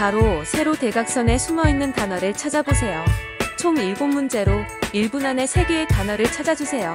가로, 세로 대각선에 숨어있는 단어를 찾아보세요. 총 7문제로 1분 안에 3개의 단어를 찾아주세요.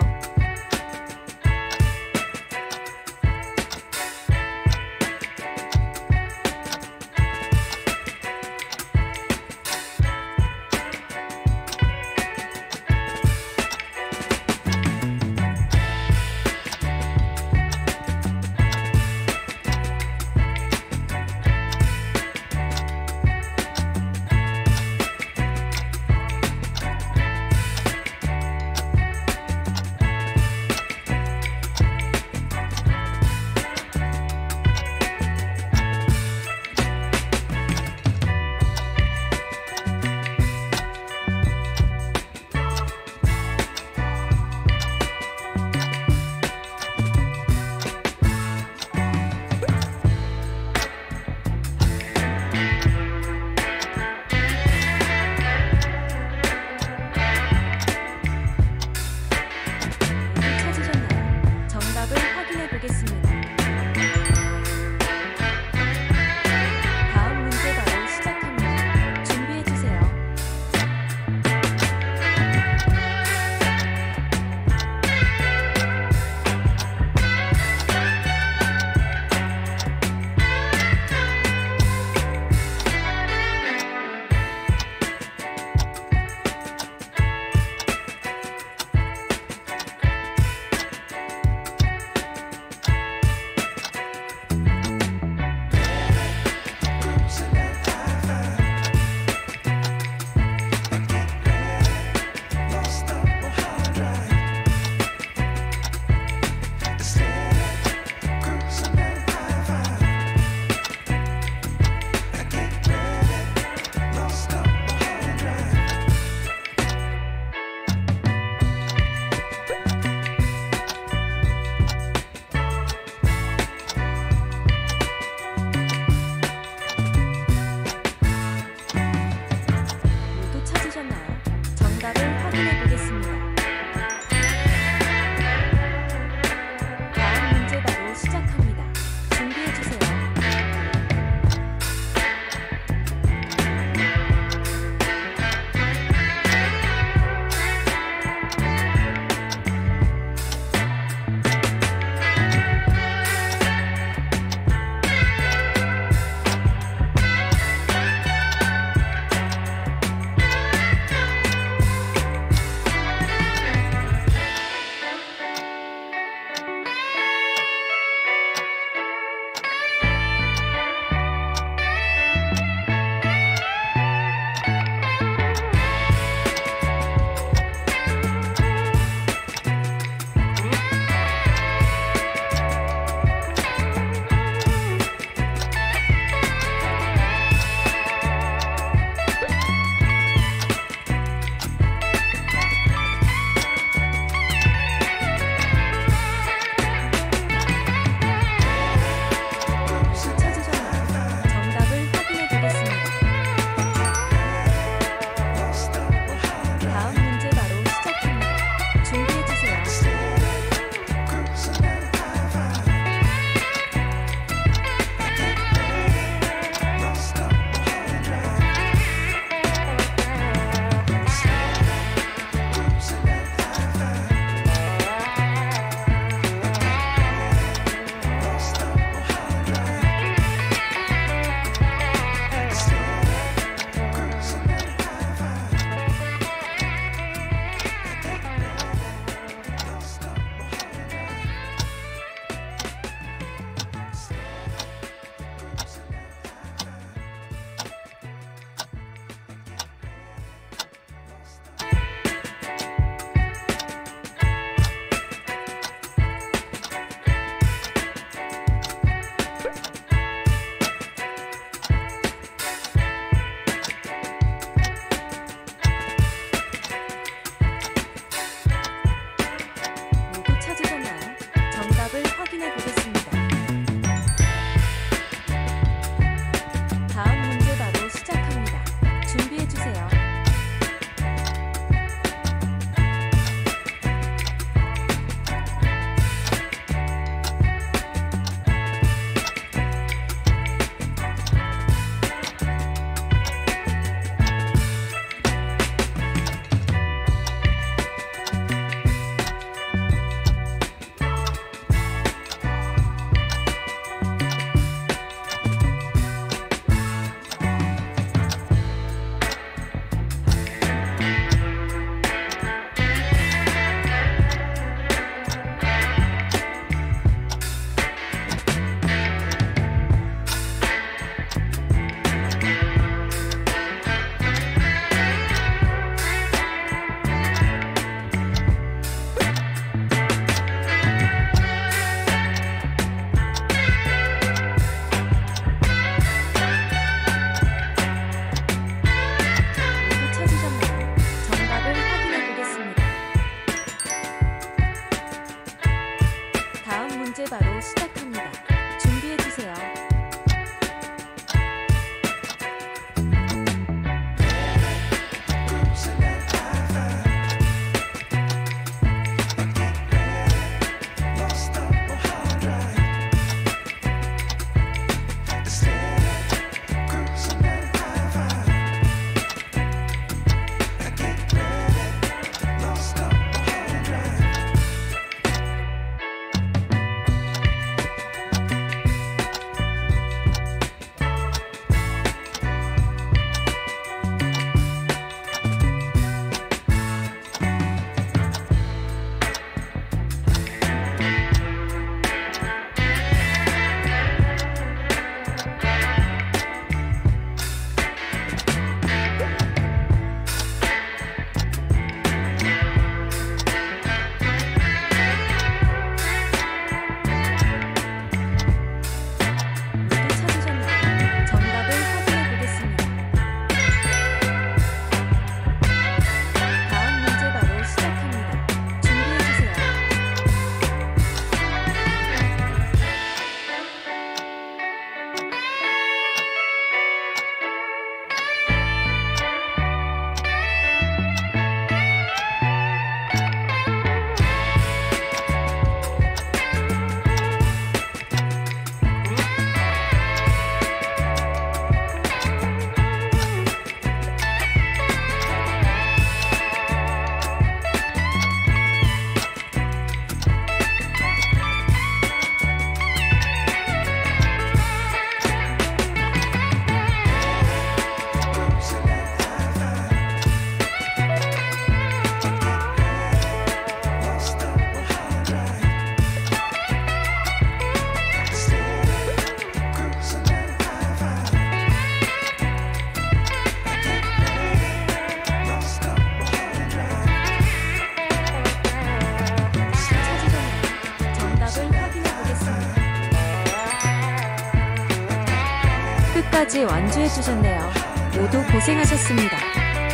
끝까지 완주해 주셨네요. 모두 고생하셨습니다.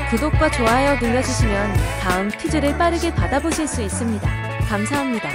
구독과 좋아요 눌러주시면 다음 퀴즈를 빠르게 받아보실 수 있습니다. 감사합니다.